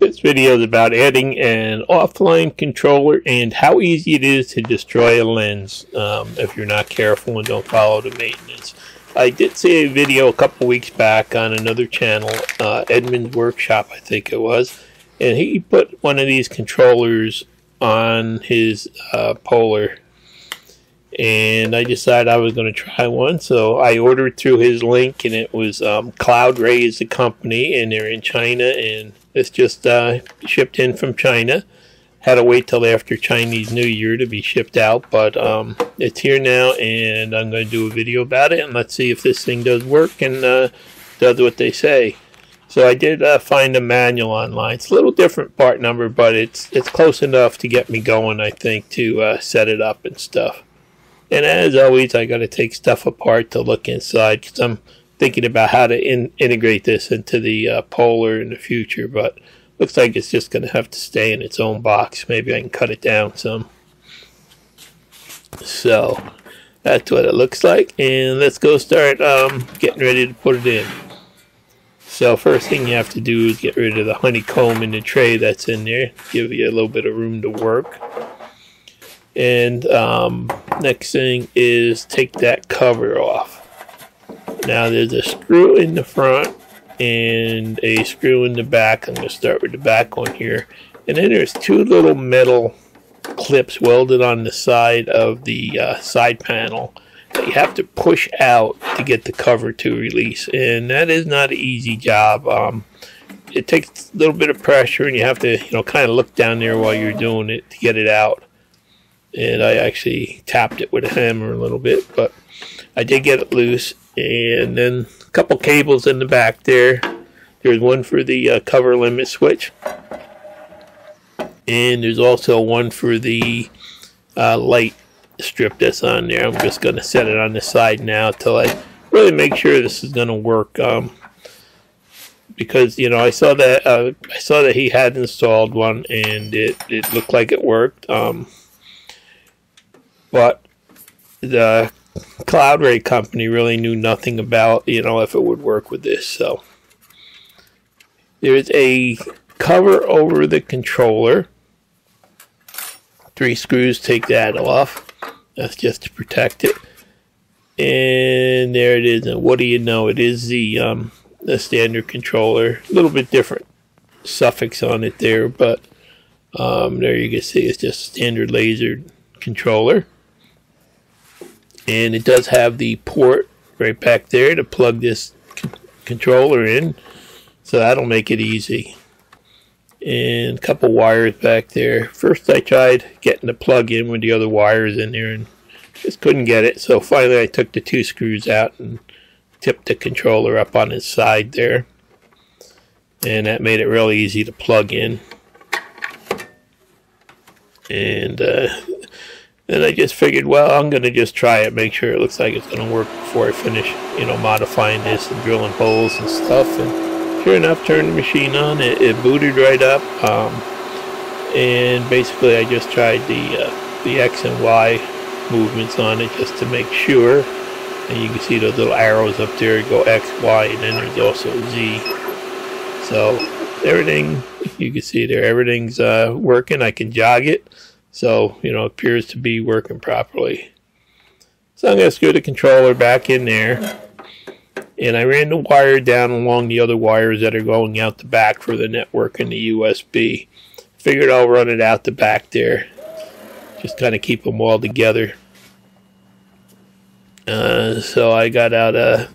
This video is about adding an offline controller and how easy it is to destroy a lens um, if you're not careful and don't follow the maintenance. I did see a video a couple weeks back on another channel, uh, Edmund's Workshop I think it was, and he put one of these controllers on his uh, Polar and I decided I was going to try one. So I ordered through his link, and it was um, Cloud Ray is the company, and they're in China, and it's just uh, shipped in from China. Had to wait till after Chinese New Year to be shipped out, but um, it's here now, and I'm going to do a video about it, and let's see if this thing does work and uh, does what they say. So I did uh, find a manual online. It's a little different part number, but it's it's close enough to get me going, I think, to uh, set it up and stuff. And as always, I got to take stuff apart to look inside because I'm thinking about how to in integrate this into the uh, Polar in the future. But looks like it's just going to have to stay in its own box. Maybe I can cut it down some. So that's what it looks like. And let's go start um, getting ready to put it in. So first thing you have to do is get rid of the honeycomb in the tray that's in there. Give you a little bit of room to work. And um, next thing is take that cover off. Now there's a screw in the front and a screw in the back. I'm going to start with the back one here. And then there's two little metal clips welded on the side of the uh, side panel that you have to push out to get the cover to release. And that is not an easy job. Um, it takes a little bit of pressure and you have to, you know, kind of look down there while you're doing it to get it out and I actually tapped it with a hammer a little bit, but I did get it loose. And then a couple cables in the back there. There's one for the uh, cover limit switch, and there's also one for the uh, light strip that's on there. I'm just going to set it on the side now till I really make sure this is going to work. Um, because you know I saw that uh, I saw that he had installed one and it, it looked like it worked. Um, but the Cloud Ray company really knew nothing about, you know, if it would work with this. So there's a cover over the controller. Three screws take that off. That's just to protect it. And there it is. And what do you know? It is the um, the standard controller. A little bit different suffix on it there, but um, there you can see it's just standard laser controller and it does have the port right back there to plug this controller in. So that'll make it easy. And a couple wires back there. First I tried getting the plug in with the other wires in there and just couldn't get it. So finally I took the two screws out and tipped the controller up on its side there. And that made it really easy to plug in. And uh, and I just figured, well, I'm going to just try it, make sure it looks like it's going to work before I finish, you know, modifying this and drilling holes and stuff. And sure enough, turned the machine on. It, it booted right up. Um, and basically, I just tried the, uh, the X and Y movements on it just to make sure. And you can see those little arrows up there go X, Y, and then there's also Z. So everything, you can see there, everything's uh, working. I can jog it. So, you know, it appears to be working properly. So I'm going to screw the controller back in there. And I ran the wire down along the other wires that are going out the back for the network and the USB. Figured I'll run it out the back there. Just kind of keep them all together. Uh, so I got out a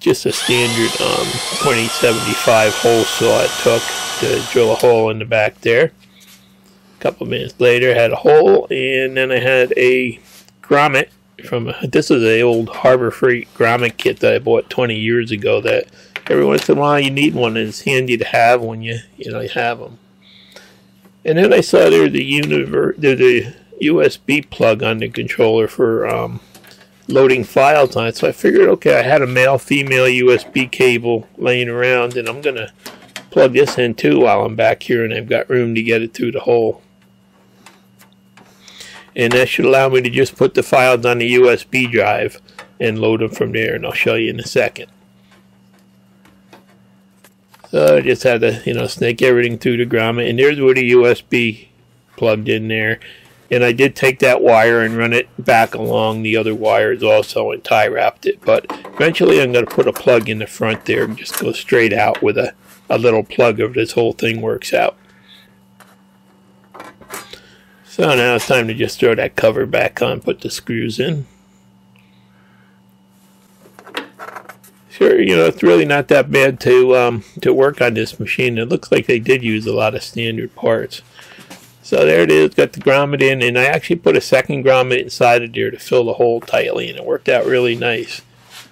just a standard um, 2075 hole saw it took to drill a hole in the back there couple minutes later, had a hole, and then I had a grommet from this is a old Harbor Freight grommet kit that I bought 20 years ago. That every once in a while you need one, and it's handy to have when you you know you have them. And then I saw there's a univer- there's a USB plug on the controller for um, loading files on it. So I figured, okay, I had a male female USB cable laying around, and I'm gonna plug this in too while I'm back here, and I've got room to get it through the hole and that should allow me to just put the files on the USB drive and load them from there and I'll show you in a second. So I just had to, you know, snake everything through the grommet. And there's where the USB plugged in there. And I did take that wire and run it back along the other wires also and tie wrapped it. But eventually I'm going to put a plug in the front there and just go straight out with a, a little plug if this whole thing works out. So now it's time to just throw that cover back on, put the screws in. sure, you know, it's really not that bad to um, to work on this machine. It looks like they did use a lot of standard parts. So there it is, got the grommet in, and I actually put a second grommet inside of there to fill the hole tightly, and it worked out really nice.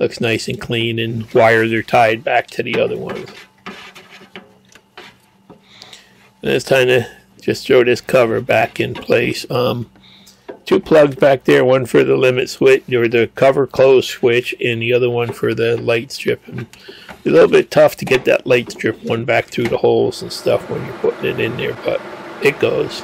Looks nice and clean, and wires are tied back to the other ones. And it's time to just throw this cover back in place. Um, two plugs back there, one for the limit switch or the cover close switch, and the other one for the light strip. And a little bit tough to get that light strip one back through the holes and stuff when you're putting it in there, but it goes.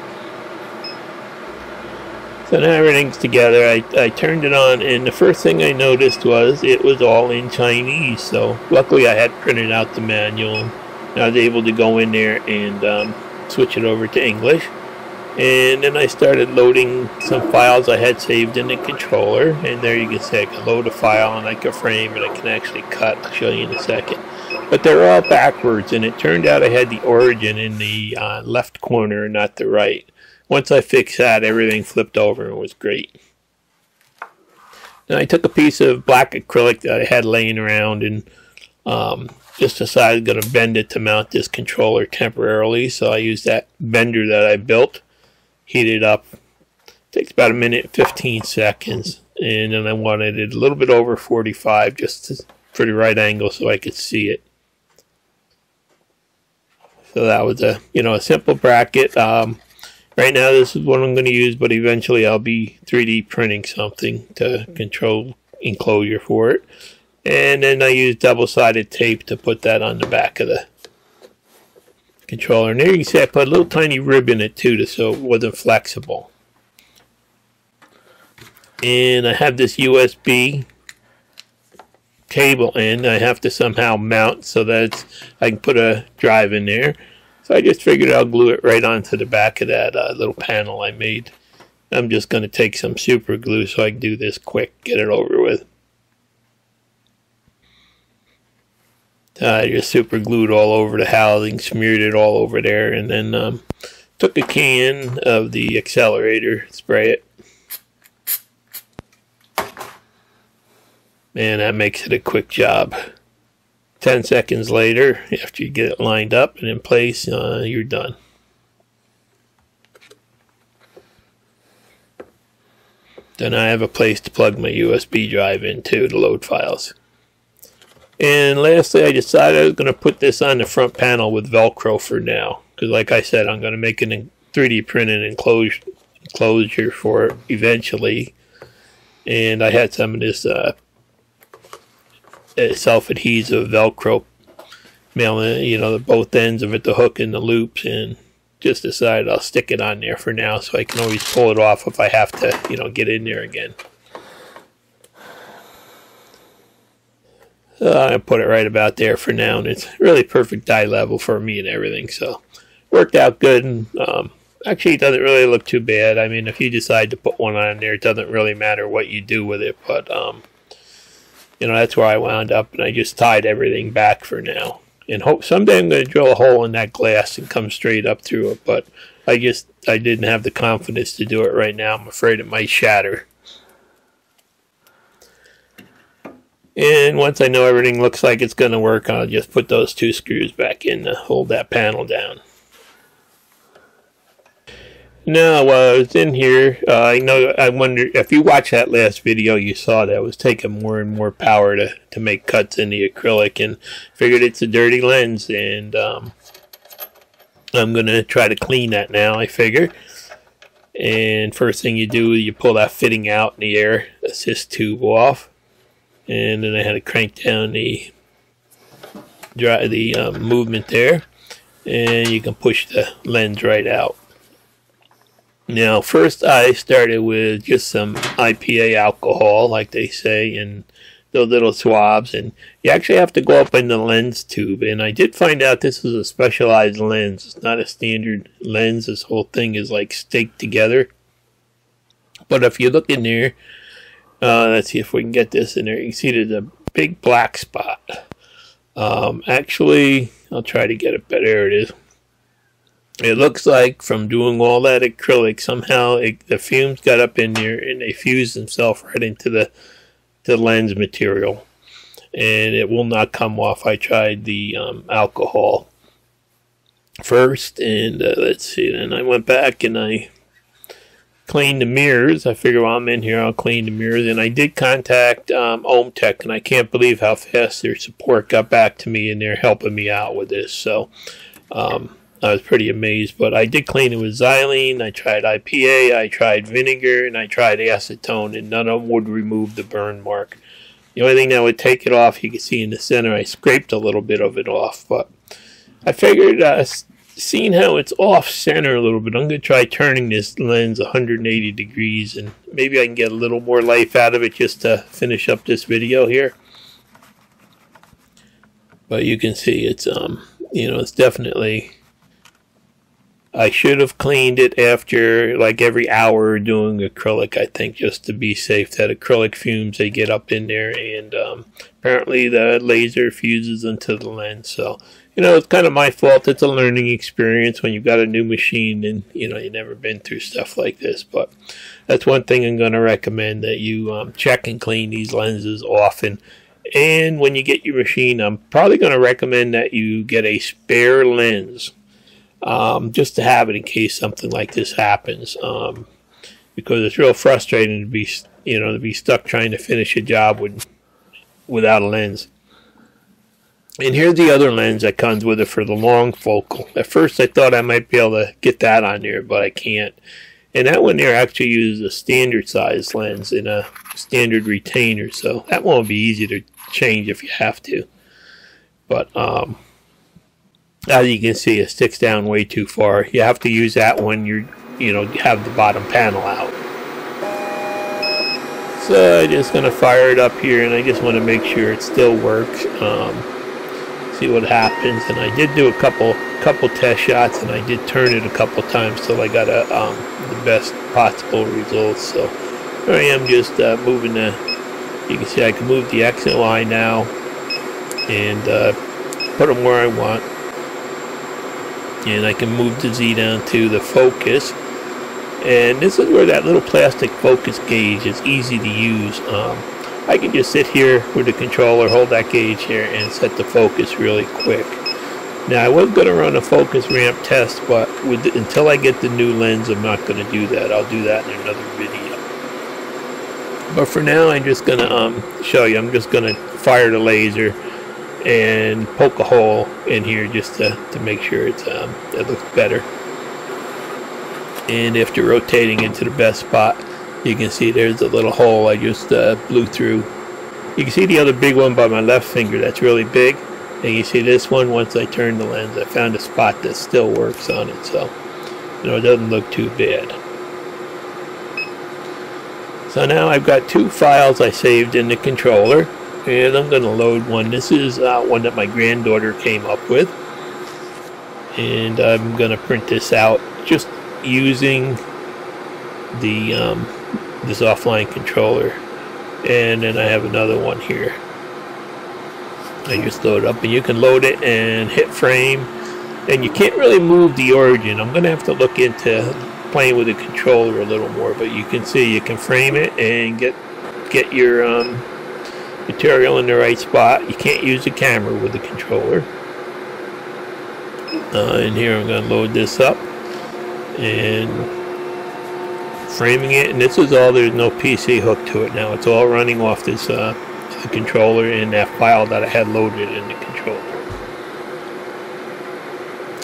So now everything's together. I, I turned it on, and the first thing I noticed was it was all in Chinese. So luckily I had printed out the manual. I was able to go in there and um, switch it over to English. And then I started loading some files I had saved in the controller. And there you can see I can load a file and I can frame and I can actually cut. I'll show you in a second. But they're all backwards. And it turned out I had the origin in the uh, left corner not the right. Once I fixed that everything flipped over and was great. Now I took a piece of black acrylic that I had laying around and um, just decided I'm going to bend it to mount this controller temporarily so I used that bender that I built heat it up. Takes about a minute 15 seconds. And then I wanted it a little bit over 45 just to, for the right angle so I could see it. So that was a, you know, a simple bracket. Um, right now this is what I'm going to use, but eventually I'll be 3D printing something to control enclosure for it. And then I use double-sided tape to put that on the back of the controller. And there you can see I put a little tiny rib in it too, to so it wasn't flexible. And I have this USB cable in. I have to somehow mount so that I can put a drive in there. So I just figured I'll glue it right onto the back of that uh, little panel I made. I'm just going to take some super glue so I can do this quick, get it over with. I just super glued all over the housing, smeared it all over there, and then um, took a can of the accelerator, spray it. Man, that makes it a quick job. 10 seconds later, after you get it lined up and in place, uh, you're done. Then I have a place to plug my USB drive into to load files. And lastly, I decided I was going to put this on the front panel with Velcro for now. Because like I said, I'm going to make a 3D printed enclosure for it eventually. And I had some of this uh, uh self-adhesive Velcro mailing, you know, the both ends of it, the hook and the loops. And just decided I'll stick it on there for now so I can always pull it off if I have to, you know, get in there again. Uh, I put it right about there for now, and it's really perfect eye level for me and everything. So worked out good. And um, actually, it doesn't really look too bad. I mean, if you decide to put one on there, it doesn't really matter what you do with it. But um, you know, that's where I wound up, and I just tied everything back for now. And hope someday I'm going to drill a hole in that glass and come straight up through it. But I just I didn't have the confidence to do it right now. I'm afraid it might shatter. And once I know everything looks like it's going to work, I'll just put those two screws back in to hold that panel down. Now, while I was in here, uh, I know I wonder if you watched that last video, you saw that was taking more and more power to, to make cuts in the acrylic, and figured it's a dirty lens, and um, I'm going to try to clean that now, I figure. And first thing you do, you pull that fitting out in the air assist tube off and then I had to crank down the dry the um, movement there and you can push the lens right out now first I started with just some IPA alcohol like they say and those little swabs, and you actually have to go up in the lens tube. And I did find out this is a specialized lens. It's not a standard lens. This whole thing is like staked together. But if you look in there, uh, let's see if we can get this in there. You can see there's a big black spot. Um, actually, I'll try to get it better. There it is. It looks like from doing all that acrylic, somehow it, the fumes got up in there and they fused themselves right into the the lens material and it will not come off. I tried the um, alcohol first and uh, let's see then I went back and I cleaned the mirrors. I figure while I'm in here I'll clean the mirrors and I did contact um, and I can't believe how fast their support got back to me and they're helping me out with this. So um, I was pretty amazed, but I did clean it with xylene. I tried IPA, I tried vinegar, and I tried acetone, and none of them would remove the burn mark. The only thing that would take it off, you can see in the center, I scraped a little bit of it off, but I figured, uh, seeing how it's off center a little bit, I'm going to try turning this lens 180 degrees, and maybe I can get a little more life out of it just to finish up this video here. But you can see it's, um, you know, it's definitely I should have cleaned it after like every hour doing acrylic, I think, just to be safe. That acrylic fumes, they get up in there, and um, apparently the laser fuses into the lens. So, you know, it's kind of my fault. It's a learning experience when you've got a new machine and, you know, you've never been through stuff like this. But that's one thing I'm going to recommend that you um, check and clean these lenses often. And when you get your machine, I'm probably going to recommend that you get a spare lens um, just to have it in case something like this happens. Um, because it's real frustrating to be, you know, to be stuck trying to finish a job with, without a lens. And here's the other lens that comes with it for the long focal. At first I thought I might be able to get that on there, but I can't. And that one there actually uses a standard size lens in a standard retainer, so that won't be easy to change if you have to. But um, as you can see, it sticks down way too far. You have to use that when you you know have the bottom panel out. So I'm just gonna fire it up here, and I just want to make sure it still works. Um, see what happens. And I did do a couple couple test shots, and I did turn it a couple times till I got a um, the best possible results. So here I am, just uh, moving the. You can see I can move the exit line now, and uh, put them where I want and I can move the Z down to the focus and this is where that little plastic focus gauge is easy to use um, I can just sit here with the controller hold that gauge here and set the focus really quick. Now I was going to run a focus ramp test but the, until I get the new lens I'm not going to do that. I'll do that in another video. But for now I'm just going to um, show you. I'm just going to fire the laser and poke a hole in here just to, to make sure it's um, it looks better. And after rotating into the best spot, you can see there's a little hole I just uh, blew through. You can see the other big one by my left finger that's really big. And you see this one, once I turn the lens, I found a spot that still works on it. So, you know, it doesn't look too bad. So now I've got two files I saved in the controller and I'm going to load one. This is uh, one that my granddaughter came up with. And I'm going to print this out just using the um, this offline controller. And then I have another one here. I just load up and you can load it and hit frame. And you can't really move the origin. I'm to have to look into playing with the controller a little more. But you can see you can frame it and get get your um, material in the right spot. You can't use the camera with the controller. Uh, and here I'm to load this up and framing it. And this is all, there's no PC hook to it now. It's all running off this uh, controller and that file that I had loaded in the controller.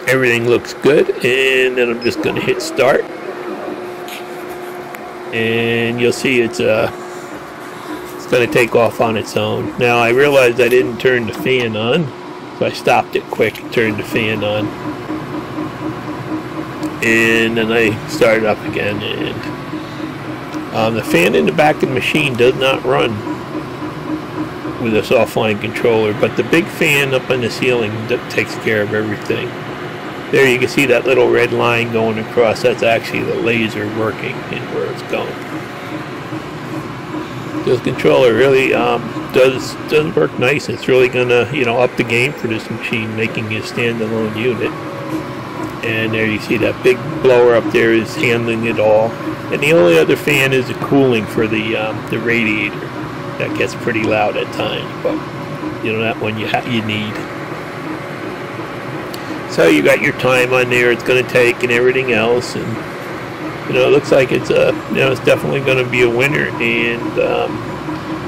Everything looks good and then I'm just going to hit start. And you'll see it's uh, going to take off on its own. Now I realized I didn't turn the fan on, so I stopped it quick and turned the fan on. And then I started up again and um, the fan in the back of the machine does not run with this offline controller, but the big fan up on the ceiling takes care of everything. There you can see that little red line going across. That's actually the laser working and where it's going. This controller really um, does does work nice. It's really gonna you know up the game for this machine, making it a standalone unit. And there you see that big blower up there is handling it all. And the only other fan is the cooling for the um, the radiator. That gets pretty loud at times, but you know that one you you need. So you got your time on there it's going to take and everything else, and you know it looks like it's a you know it's definitely going to be a winner. And um,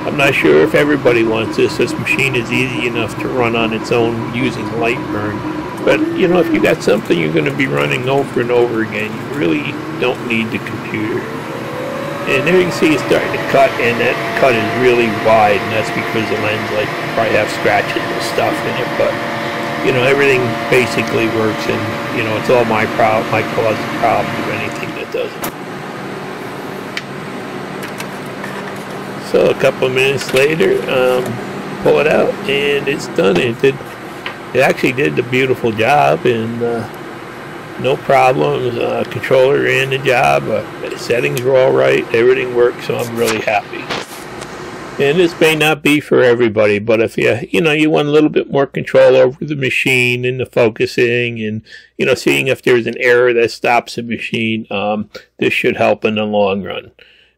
I'm not sure if everybody wants this. This machine is easy enough to run on its own using Lightburn. But you know, if you got something you're going to be running over and over again, you really don't need the computer. And there you can see it's starting to cut, and that cut is really wide, and that's because the lens like probably have scratches and stuff in it. But you know, everything basically works and, you know, it's all my problem, my cause of problem or anything that doesn't. So a couple of minutes later, um, pull it out and it's done. It did, it actually did the beautiful job and uh, no problems. Uh, controller ran the job. Uh, settings were all right. Everything worked, so I'm really happy. And this may not be for everybody, but if you you know you want a little bit more control over the machine and the focusing, and you know seeing if there's an error that stops the machine, um, this should help in the long run.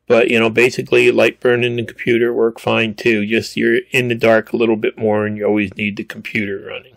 But you know, basically, Lightburn and the computer work fine too. Just you're in the dark a little bit more, and you always need the computer running.